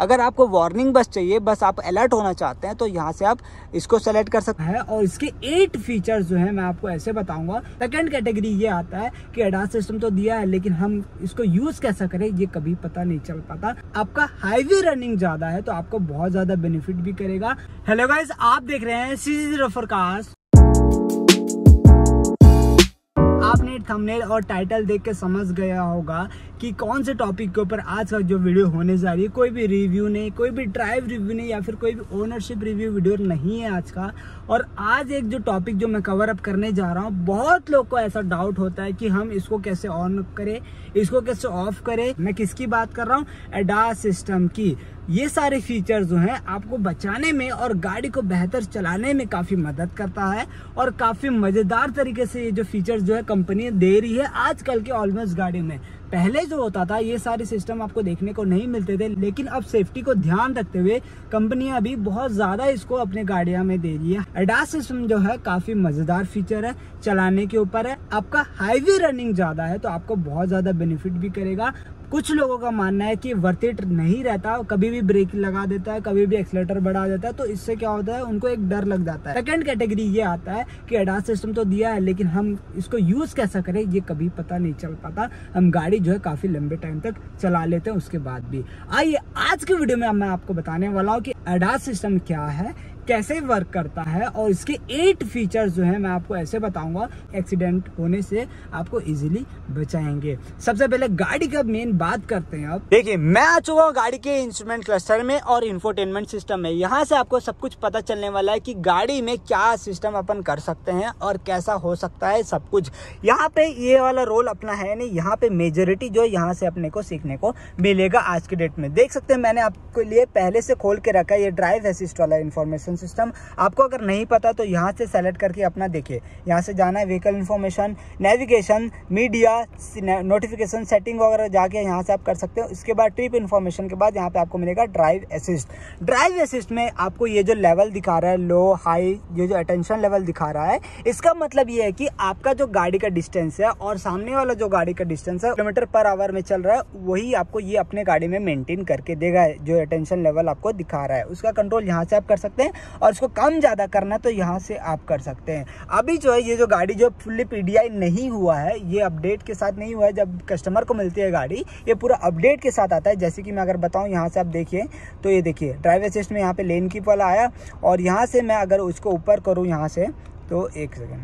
अगर आपको वार्निंग बस चाहिए, बस आप अलर्ट होना चाहते हैं तो यहाँ से आप इसको सेलेक्ट कर सकते हैं। और इसके एट फीचर्स जो है, मैं आपको ऐसे बताऊँगा। सेकेंड कैटेगरी ये आता है कि एडास सिस्टम तो दिया है, लेकिन हम इसको यूज़ कैसा करें, ये कभी पता नहीं चल पाता। आपका हाईवे रनिंग ज़्यादा है तो आपको बहुत ज़्यादा बेनिफिट भी करेगा। हेलो गाइज़ आप देख रहे हैं सीजी रफर आपने थंबनेल और टाइटल देख के समझ गया होगा कि कौन से टॉपिक के ऊपर आज का जो वीडियो होने जा रही है, कोई भी रिव्यू नहीं, कोई भी ड्राइव रिव्यू नहीं या फिर कोई भी ओनरशिप रिव्यू वीडियो नहीं है आज का। और आज एक जो टॉपिक जो मैं कवर अप करने जा रहा हूँ, बहुत लोग को ऐसा डाउट होता है कि हम इसको कैसे ऑन करें, इसको कैसे ऑफ़ करें। मैं किसकी बात कर रहा हूँ? एडास सिस्टम की। ये सारे फीचर जो हैं, आपको बचाने में और गाड़ी को बेहतर चलाने में काफ़ी मदद करता है और काफ़ी मज़ेदार तरीके से ये जो फीचर जो है कंपनी दे रही है आजकल के ऑलमोस्ट गाड़ी में। पहले जो होता था, ये सारे सिस्टम आपको देखने को नहीं मिलते थे, लेकिन अब सेफ्टी को ध्यान रखते हुए कंपनियाँ अभी बहुत ज़्यादा इसको अपने गाड़ियाँ में दे रही है। एडास सिस्टम जो है काफ़ी मज़ेदार फीचर है, चलाने के ऊपर है। आपका हाईवे रनिंग ज़्यादा है तो आपको बहुत ज़्यादा बेनिफिट भी करेगा। कुछ लोगों का मानना है कि वर्थ नहीं रहता, कभी भी ब्रेक लगा देता है, कभी भी एक्सलेटर बढ़ा देता है तो इससे क्या होता है, उनको एक डर लग जाता है। सेकेंड कैटेगरी ये आता है कि एडास सिस्टम तो दिया है, लेकिन हम इसको यूज़ कैसा करें, ये कभी पता नहीं चल पाता। हम गाड़ी जो है काफ़ी लंबे टाइम तक चला लेते हैं, उसके बाद भी। आइए, आज के वीडियो में मैं आपको बताने वाला हूँ कि एडास सिस्टम क्या है कैसे वर्क करता है और इसके एट फीचर्स जो है मैं आपको ऐसे बताऊँगा एक्सीडेंट होने से आपको इजीली बचाएँगे। सबसे पहले गाड़ी का मेन बात करते हैं अब। देखिए, मैं आ चुका हूँ गाड़ी के इंस्ट्रूमेंट क्लस्टर में और इंफोटेनमेंट सिस्टम में। यहाँ से आपको सब कुछ पता चलने वाला है कि गाड़ी में क्या सिस्टम अपन कर सकते हैं और कैसा हो सकता है सब कुछ। यहाँ पे ये वाला रोल अपना है नहीं, यहाँ पे मेजोरिटी जो यहाँ से अपने को सीखने को मिलेगा आज के डेट में। देख सकते हैं मैंने आपके लिए पहले से खोल के रखा है, ये ड्राइव असिस्ट वाला इन्फॉर्मेशन नेविगेशन सिस्टम आपको अगर नहीं पता तो यहाँ से सेलेक्ट करके अपना देखिए। यहाँ से जाना है vehicle information navigation media notification setting वगैरह जाके यहाँ से आप कर सकते हो। इसके बाद ट्रिप इन्फॉर्मेशन के बाद यहाँ पे आपको मिलेगा ड्राइव असिस्ट ड्राइव असिस्ट में आपको ये जो लेवल दिखा रहा है लो हाई ये जो अटेंशन लेवल दिखा रहा है, इसका मतलब ये है कि आपका जो गाड़ी का डिस्टेंस है और सामने वाला जो गाड़ी का डिस्टेंस है, किलोमीटर पर आवर में चल रहा है, वही आपको ये अपने गाड़ी में मेंटेन करके देगा जो अटेंशन लेवल आपको दिखा रहा है। उसका कंट्रोल यहाँ से आप कर सकते हैं। और इसको कम ज़्यादा करना तो यहाँ से आप कर सकते हैं। अभी जो है, ये जो गाड़ी जो फुल्ली पीडीआई नहीं हुआ है, ये अपडेट के साथ नहीं हुआ है। जब कस्टमर को मिलती है गाड़ी, ये पूरा अपडेट के साथ आता है। जैसे कि मैं अगर बताऊँ, यहाँ से आप देखिए तो ये देखिए ड्राइवर असिस्ट में यहाँ पे लेन कीप वाला आया और यहाँ से मैं अगर उसको ऊपर करूँ, यहाँ से तो एक सेकेंड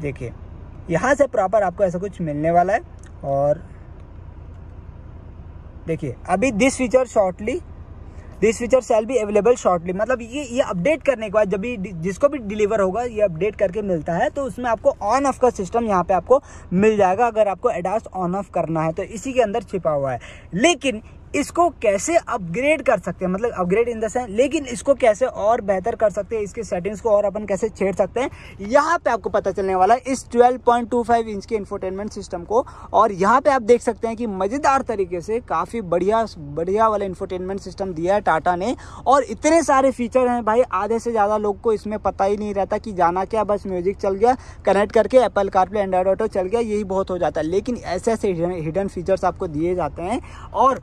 देखिए, यहाँ से प्रॉपर आपको ऐसा कुछ मिलने वाला है और देखिए, अभी this feature shortly this feature sale भी अवेलेबल शॉर्टली मतलब ये ये अपडेट करने के बाद जब भी जिसको भी डिलीवर होगा, ये अपडेट करके मिलता है तो उसमें आपको ऑन ऑफ़ का सिस्टम यहाँ पे आपको मिल जाएगा, अगर आपको एडास ऑन ऑफ़ करना है तो इसी के अंदर छिपा हुआ है। लेकिन इसको कैसे अपग्रेड कर सकते हैं? मतलब अपग्रेड इन द सेंस लेकिन इसको कैसे और बेहतर कर सकते हैं? इसके सेटिंग्स को और अपन कैसे छेड़ सकते हैं? यहाँ पे आपको पता चलने वाला है, इस 12.25 इंच के इंफोटेनमेंट सिस्टम को। और यहाँ पे आप देख सकते हैं कि मज़ेदार तरीके से काफ़ी बढ़िया बढ़िया वाला इंफोटेनमेंट सिस्टम दिया है टाटा ने। और इतने सारे फीचर हैं भाई, आधे से ज़्यादा लोग को इसमें पता ही नहीं रहता कि जाना क्या, बस म्यूज़िक चल गया कनेक्ट करके एप्पल कारप्ले एंड्रॉइड ऑटो चल गया, यही बहुत हो जाता है। लेकिन ऐसे ऐसे हिडन फीचर्स आपको दिए जाते हैं। और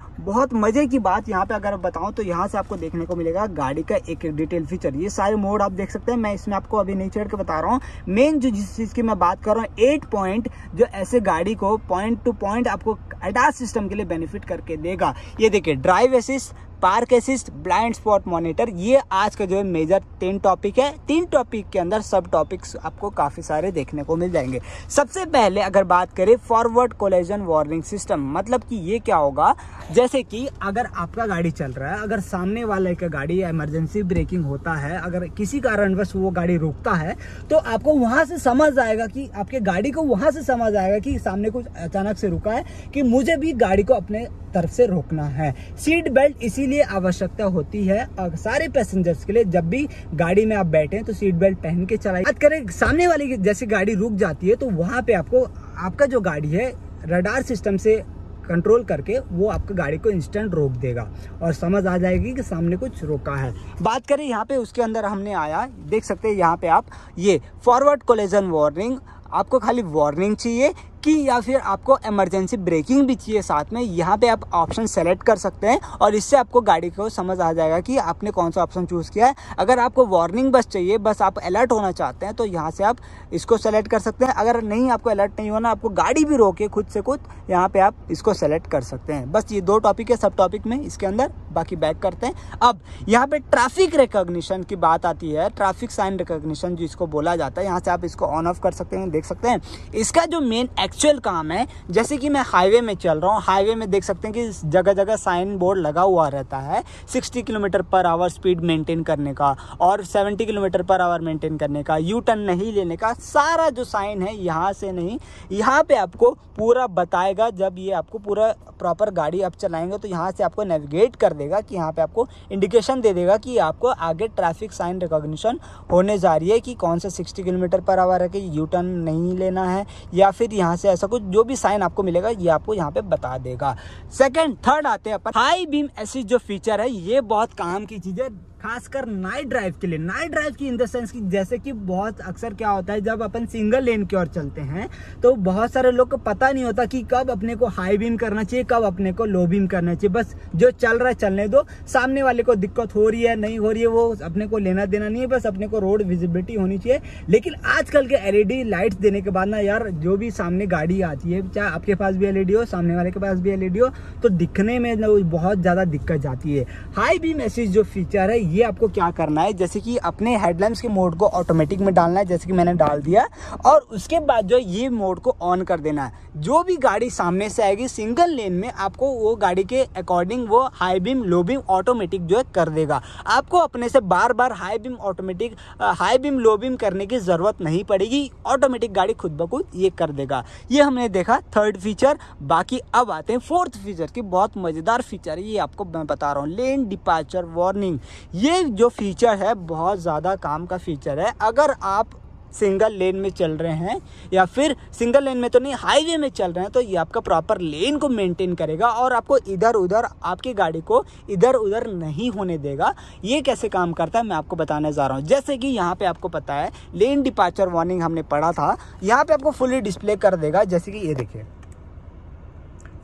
मज़े की बात यहाँ पे अगर बताऊँ तो यहाँ से आपको देखने को मिलेगा। गाड़ी का एक डिटेल फीचर। ये सारे मोड आप देख सकते हैं। मैं इसमें आपको अभी नहीं चढ़ के बता रहा हूँ। मेन जो जिस चीज़ की मैं बात कर रहा हूँ एट पॉइंट जो ऐसे गाड़ी को पॉइंट टू पॉइंट आपको एडास सिस्टम के लिए बेनिफिट करके देगा। ये देखिए drive assist park assist, blind spot monitor, ये आज का जो है मेजर तीन टॉपिक है। तीन टॉपिक के अंदर सब टॉपिक्स आपको काफ़ी सारे देखने को मिल जाएँगे। सबसे पहले अगर बात करें फॉरवर्ड कोलेजन वार्निंग सिस्टम मतलब कि ये क्या होगा? जैसे कि अगर आपका गाड़ी चल रहा है, अगर सामने वाले का गाड़ी इमरजेंसी ब्रेकिंग होता है, अगर किसी कारणवश वो गाड़ी रुकता है तो आपको वहाँ से समझ आएगा कि, आपके गाड़ी को वहाँ से समझ आएगा कि सामने कुछ अचानक से रुका है कि मुझे भी गाड़ी को अपने तरफ़ से रोकना है। सीट बेल्ट इसीलिए आवश्यकता होती है और सारे पैसेंजर्स के लिए जब भी गाड़ी में आप बैठे तो सीट बेल्ट पहन के चलाइए। बात करें, सामने वाली जैसे गाड़ी रुक जाती है तो वहाँ पे आपको, आपका जो गाड़ी है रडार सिस्टम से कंट्रोल करके वो आपकी गाड़ी को इंस्टेंट रोक देगा और समझ आ जाएगी कि सामने कुछ रोका है। बात करें, यहाँ पे उसके अंदर हमने आया, देख सकते हैं यहाँ पे आप, ये फॉरवर्ड कोलेजन वार्निंग आपको खाली वार्निंग चाहिए कि या फिर आपको इमरजेंसी ब्रेकिंग भी चाहिए साथ में, यहाँ पे आप ऑप्शन सेलेक्ट कर सकते हैं और इससे आपको गाड़ी को समझ आ जाएगा कि आपने कौन सा ऑप्शन चूज़ किया है। अगर आपको वार्निंग बस चाहिए, बस आप अलर्ट होना चाहते हैं तो यहाँ से आप इसको सेलेक्ट कर सकते हैं। अगर नहीं आपको अलर्ट नहीं होना, आपको गाड़ी भी रोके खुद से खुद, यहाँ पर आप इसको सेलेक्ट कर सकते हैं। बस ये दो टॉपिक है, सब टॉपिक में इसके अंदर, बाकी बैक करते हैं। अब यहाँ पे ट्रैफ़िक रिकॉग्निशन की बात आती है, ट्रैफ़िक साइन रिकॉग्निशन जिसको बोला जाता है, यहाँ से आप इसको ऑन ऑफ़ कर सकते हैं, देख सकते हैं। इसका जो मेन एक्चुअल काम है। जैसे कि मैं हाईवे में चल रहा हूँ हाईवे में देख सकते हैं कि जगह जगह साइन बोर्ड लगा हुआ रहता है sixty kilometre per hour speed maintain करने का और seventy kilometre per hour maintain करने का यू टर्न नहीं लेने का, सारा जो साइन है यहाँ से नहीं। यहाँ पर आपको पूरा बताएगा, जब ये आपको पूरा प्रॉपर गाड़ी आप चलाएँगे तो यहाँ से आपको नेविगेट कर देगा कि यहाँ पे आपको इंडिकेशन दे देगा कि आपको आगे ट्रैफ़िक साइन रिकॉग्निशन होने जा रही है कि कौन सा 60 किलोमीटर पर आवर है कि यू टर्न नहीं लेना है या फिर यहाँ से ऐसा कुछ जो भी साइन आपको मिलेगा, ये आपको यहाँ पे बता देगा। सेकेंड थर्ड आते हैं हाई बीम ऐसी जो फीचर है, ये बहुत काम की चीज़ है। खासकर नाइट ड्राइव के लिए। नाइट ड्राइव की इन द सेंस कि जैसे कि बहुत अक्सर क्या होता है, जब अपन सिंगल लेन की ओर चलते हैं तो बहुत सारे लोग को पता नहीं होता कि कब अपने को हाई बीम करना चाहिए, कब अपने को लो बीम करना चाहिए। बस जो चल रहा है, चलने दो। सामने वाले को दिक्कत हो रही है, नहीं हो रही है, वो अपने को लेना देना नहीं है, बस अपने को रोड विजिबिलिटी होनी चाहिए। लेकिन आजकल के एलईडी लाइट्स देने के बाद ना यार, जो भी सामने गाड़ी आती है, चाहे आपके पास भी एलईडी हो, सामने वाले के पास भी एलईडी हो तो दिखने में बहुत ज़्यादा दिक्कत जाती है। हाई बीम ऐसी जो फीचर है ये आपको क्या करना है? जैसे कि अपने हेडलाइंस के मोड को ऑटोमेटिक में डालना है, जैसे कि मैंने डाल दिया। और उसके बाद जो ये मोड को ऑन कर देना है। जो भी गाड़ी सामने से आएगी सिंगल लेन में आपको वो गाड़ी के अकॉर्डिंग वो high beam low beam automatic जो है कर देगा। आपको अपने से बार बार high beam automatic high beam low beam करने की ज़रूरत नहीं पड़ेगी। ऑटोमेटिक गाड़ी खुद ब खुद ये कर देगा। ये हमने देखा थर्ड फीचर बाकी अब आते हैं फोर्थ फीचर की बहुत मज़ेदार फीचर है ये आपको मैं बता रहा हूँ। लेन डिपार्चर वार्निंग ये जो फीचर है, बहुत ज़्यादा काम का फीचर है। अगर आप सिंगल लेन में चल रहे हैं, या फिर सिंगल लेन में तो नहीं हाईवे में चल रहे हैं तो ये आपका प्रॉपर लेन को मेंटेन करेगा और आपको इधर उधर आपकी गाड़ी को इधर उधर नहीं होने देगा। ये कैसे काम करता है, मैं आपको बताने जा रहा हूँ। जैसे कि यहाँ पे आपको पता है लेन डिपार्चर वार्निंग हमने पढ़ा था। यहाँ पे आपको फुली डिस्प्ले कर देगा, जैसे कि ये देखिए।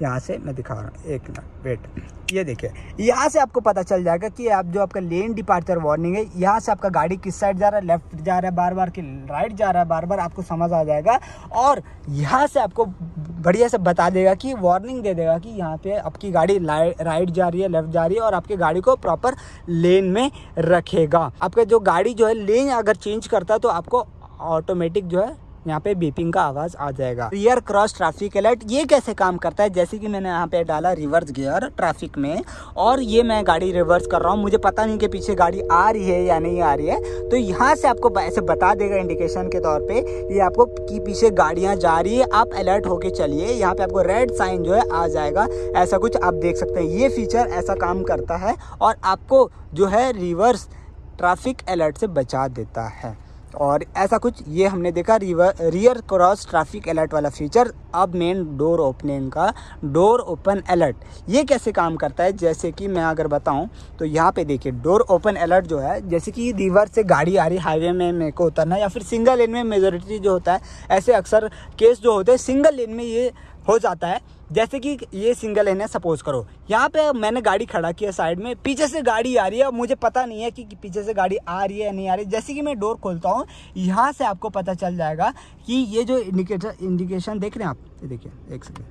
यहाँ से मैं दिखा रहा हूँ। एक मिनट वेट ये देखिए, यहाँ से आपको पता चल जाएगा कि आप जो आपका लेन डिपार्चर वार्निंग है, यहाँ से आपका गाड़ी किस साइड जा रहा है लेफ़्ट जा रहा है बार बार कि राइट जा रहा है बार बार आपको समझ आ जाएगा और यहाँ से आपको बढ़िया से बता देगा कि वार्निंग दे देगा कि यहाँ पे आपकी गाड़ी राइट जा रही है लेफ़्ट जा रही है और आपकी गाड़ी को प्रॉपर लेन में रखेगा। आपका जो गाड़ी जो है लेन अगर चेंज करता है तो आपको ऑटोमेटिक जो है यहाँ पे बीपिंग का आवाज़ आ जाएगा। रियर क्रॉस ट्रैफ़िक अलर्ट ये कैसे काम करता है? जैसे कि मैंने यहाँ पे डाला रिवर्स गियर ट्रैफ़िक में, और ये मैं गाड़ी रिवर्स कर रहा हूँ। मुझे पता नहीं कि पीछे गाड़ी आ रही है या नहीं आ रही है। तो यहाँ से आपको ऐसे बता देगा इंडिकेशन के तौर पर ये आपको कि पीछे गाड़ियाँ जा रही है। आप अलर्ट होके चलिए। यहाँ पे आपको रेड साइन जो है आ जाएगा। ऐसा कुछ आप देख सकते हैं। ये फीचर ऐसा काम करता है, और आपको जो है रिवर्स ट्रैफ़िक अलर्ट से बचा देता है। और ऐसा कुछ ये हमने देखा रियर क्रॉस ट्रैफ़िक अलर्ट वाला फीचर अब मेन डोर ओपनिंग का डोर ओपन अलर्ट ये कैसे काम करता है? जैसे कि मैं अगर बताऊँ तो यहाँ पे देखिए डोर ओपन अलर्ट जो है, जैसे कि रिवर से गाड़ी आ रही हाईवे में मेरे को उतरना या फिर सिंगल लेन में मेजोरिटी जो होता है, ऐसे अक्सर केस जो होते हैं सिंगल लेन में ये हो जाता है। जैसे कि ये सिंगल लेन है सपोज़ करो। यहाँ पे मैंने गाड़ी खड़ा किया साइड में पीछे से गाड़ी आ रही है। मुझे पता नहीं है कि, पीछे से गाड़ी आ रही है या नहीं आ रही। जैसे कि मैं डोर खोलता हूँ यहाँ से आपको पता चल जाएगा कि ये जो इंडिकेटर इंडिकेशन देख रहे हैं आप? ये देखिए एक सेकेंड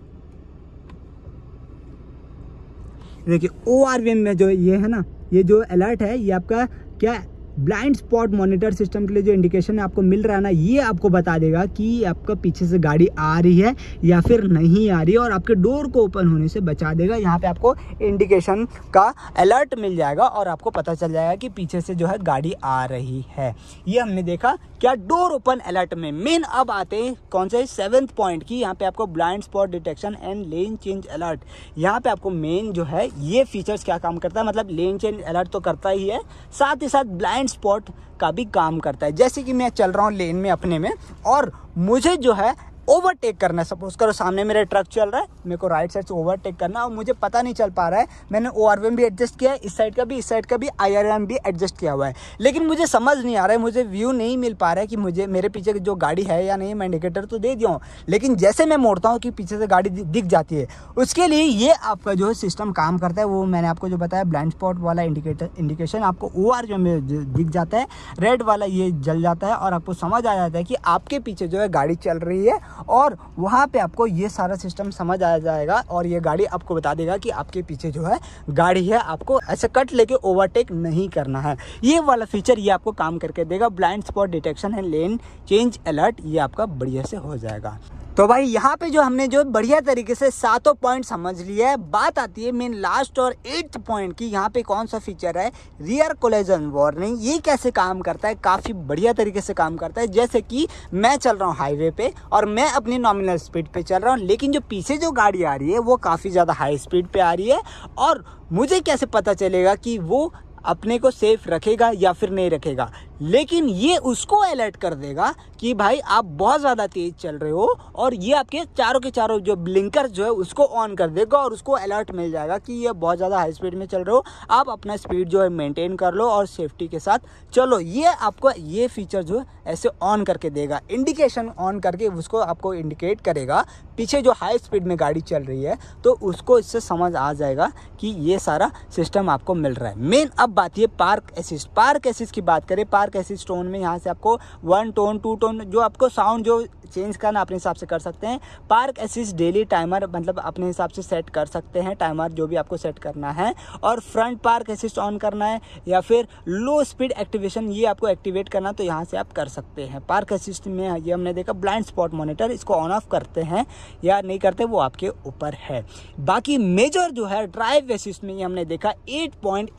देखिए ओ आर में जो ये है ना ये जो अलर्ट है ये आपका क्या ब्लाइंड स्पॉट मॉनिटर सिस्टम के लिए जो इंडिकेशन है आपको मिल रहा है ना, ये आपको बता देगा कि आपका पीछे से गाड़ी आ रही है या फिर नहीं आ रही है और आपके डोर को ओपन होने से बचा देगा। यहाँ पे आपको इंडिकेशन का अलर्ट मिल जाएगा और आपको पता चल जाएगा कि पीछे से जो है गाड़ी आ रही है। ये हमने देखा, क्या डोर ओपन अलर्ट में। मेन अब आते हैं कौन से? सेवेंथ पॉइंट की, यहाँ पे आपको blind spot detection and lane change alert यहाँ पे आपको मेन जो है, ये फीचर्स क्या काम करता है? मतलब लेन चेंज अलर्ट तो करता ही है। साथ ही साथ ब्लाइंड स्पॉट का भी काम करता है। जैसे कि मैं चल रहा हूँ लेन में अपने में और मुझे जो है ओवरटेक करना है। सपोज़ करो सामने मेरा ट्रक चल रहा है, मेरे को राइट साइड से ओवरटेक करना और मुझे पता नहीं चल पा रहा है, मैंने ओ भी एडजस्ट किया है, इस साइड का भी, इस साइड का भी आईआरएम भी एडजस्ट किया हुआ है। लेकिन मुझे समझ नहीं आ रहा है, मुझे व्यू नहीं मिल पा रहा है कि मुझे, मेरे पीछे जो गाड़ी है या नहीं, मैं इंडिकेटर तो दे दिया हूँ। लेकिन जैसे मैं मोड़ता हूँ कि पीछे से गाड़ी दिख जाती है। उसके लिए ये आपका जो सिस्टम काम करता है, वो मैंने आपको जो बताया ब्लाइंड स्पॉट वाला इंडिकेटर इंडिकेशन आपको ओ जो, दिख जाता है रेड वाला ये जल जाता है और आपको समझ आ जाता है कि आपके पीछे जो है गाड़ी चल रही है और वहाँ पे आपको ये सारा सिस्टम समझ आ जाएगा और ये गाड़ी आपको बता देगा कि आपके पीछे जो है गाड़ी है, आपको ऐसे कट लेके ओवरटेक नहीं करना है। ये वाला फीचर ये आपको काम करके देगा। ब्लाइंड स्पॉट डिटेक्शन है लेन चेंज अलर्ट ये आपका बढ़िया से हो जाएगा। तो भाई, यहाँ पे जो हमने जो बढ़िया तरीके से सातों पॉइंट समझ लिया है, बात आती है मेन लास्ट और एट्थ पॉइंट की, यहाँ पे कौन सा फीचर है? रियर कोलेजन वार्निंग ये कैसे काम करता है? काफ़ी बढ़िया तरीके से काम करता है, जैसे कि मैं चल रहा हूँ हाईवे पे और मैं अपनी नॉमिनल स्पीड पे चल रहा हूँ, लेकिन जो पीछे जो गाड़ी आ रही है, वो काफ़ी ज़्यादा हाई स्पीड पे आ रही है और मुझे कैसे पता चलेगा कि वो अपने को सेफ़ रखेगा या फिर नहीं रखेगा? लेकिन ये उसको अलर्ट कर देगा कि भाई आप बहुत ज़्यादा तेज चल रहे हो और ये आपके चारों के चारों जो ब्लिंकर जो है उसको ऑन कर देगा और उसको अलर्ट मिल जाएगा कि ये बहुत ज़्यादा हाई स्पीड में चल रहे हो। आप अपना स्पीड जो है मेंटेन कर लो और सेफ्टी के साथ चलो। ये आपको ये फीचर जो है ऐसे ऑन करके देगा। इंडिकेशन ऑन करके उसको आपको इंडिकेट करेगा। पीछे जो हाई स्पीड में गाड़ी चल रही है तो उसको इससे समझ आ जाएगा कि ये सारा सिस्टम आपको मिल रहा है। मेन अब बात ये पार्क एसिस्ट पार्क एसिस्ट की बात करें। पार्क एसिस्ट टोन में यहाँ से आपको वन टोन टू टोन जो आपको साउंड जो चेंज करना अपने हिसाब से कर सकते हैं। पार्क एसिस्ट डेली टाइमर मतलब अपने हिसाब से सेट कर सकते हैं टाइमर जो भी आपको सेट करना है। और फ्रंट पार्क एसिस्ट ऑन करना है, या फिर लो स्पीड एक्टिवेशन ये आपको एक्टिवेट करना तो यहाँ से आप कर सकते हैं। पार्क एसिस्ट में ये हमने देखा ब्लाइंड स्पॉट मॉनिटर इसको ऑन ऑफ़ करते हैं, या नहीं करते, वो आपके ऊपर है। बाकी मेजर जो है ड्राइव एसिस्ट में ये हमने देखा एट पॉइंट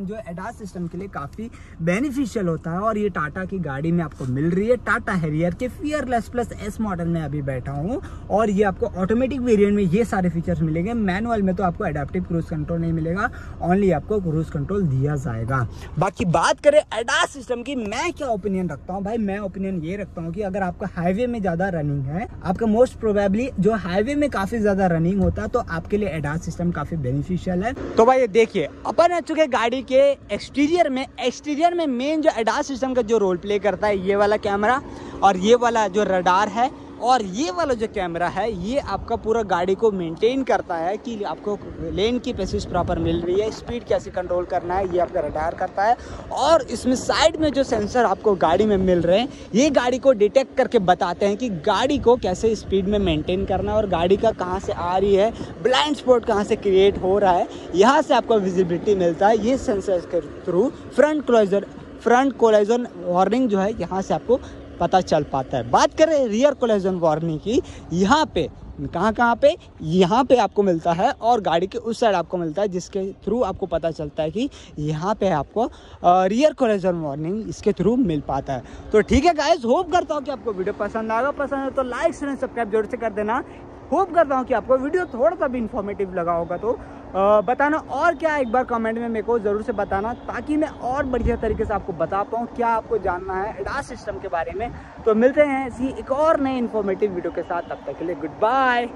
जो एडास सिस्टम के लिए काफ़ी बेनिफिशियल होता है और ये टाटा की गाड़ी में आपको मिल रही है। टाटा हैरियर के फियरलेस प्लस एस मॉडल में अभी बैठा हूँ और ये आपको ऑटोमेटिक वेरिएंट में ये सारे फीचर्स मिलेंगे। मैनुअल में तो आपको एडेप्टिव क्रूज कंट्रोल नहीं मिलेगा ओनली आपको क्रूज कंट्रोल दिया जाएगा। बाकी बात करें एडास सिस्टम की, मैं क्या ओपिनियन रखता हूँ? भाई, मैं ओपिनियन ये रखता हूँ कि अगर आपका हाईवे में ज़्यादा रनिंग है, आपका मोस्ट प्रोबेबली जो हाईवे में काफ़ी ज़्यादा रनिंग होता है तो आपके लिए एडास सिस्टम काफ़ी बेनिफिशियल है। तो भाई देखिए, अपन आ चुके गाड़ी के एक्सटीरियर में। एक्सटीरियर में मेन जो एडास सिस्टम का जो रोल प्ले करता है, ये वाला कैमरा और ये वाला जो रडार है और ये वाला जो कैमरा है, ये आपका पूरा गाड़ी को मेंटेन करता है कि आपको लेन की पेसिस प्रॉपर मिल रही है स्पीड कैसे कंट्रोल करना है, ये आपका रडार करता है और इसमें साइड में जो सेंसर आपको गाड़ी में मिल रहे हैं, ये गाड़ी को डिटेक्ट करके बताते हैं कि गाड़ी को कैसे स्पीड में मेंटेन करना है और गाड़ी का कहाँ से आ रही है ब्लाइंड स्पॉट कहाँ से क्रिएट हो रहा है, यहाँ से आपको विजिबिलिटी मिलता है, ये सेंसर के through front closer front collision warning जो है यहाँ से आपको पता चल पाता है। बात करें रियर कोलेजन वार्निंग की, यहाँ पे, कहाँ कहाँ पे? यहाँ पे आपको मिलता है और गाड़ी के उस साइड आपको मिलता है, जिसके थ्रू आपको पता चलता है कि यहाँ पे आपको रियर कोलेजन वार्निंग इसके थ्रू मिल पाता है। तो ठीक है गाइज़ होप करता हूँ कि आपको वीडियो पसंद आएगा पसंद है तो लाइक सब्सक्राइब ज़रूर से कर देना। होप करता हूँ कि आपको वीडियो थोड़ा सा भी इन्फॉर्मेटिव लगा होगा तो बताना और क्या एक बार कमेंट में मेरे को ज़रूर से बताना, ताकि मैं और बढ़िया तरीके से आपको बता पाऊँ क्या आपको जानना है एडास सिस्टम के बारे में। तो मिलते हैं इसी एक और नए इन्फॉर्मेटिव वीडियो के साथ, तब तक के लिए गुड बाय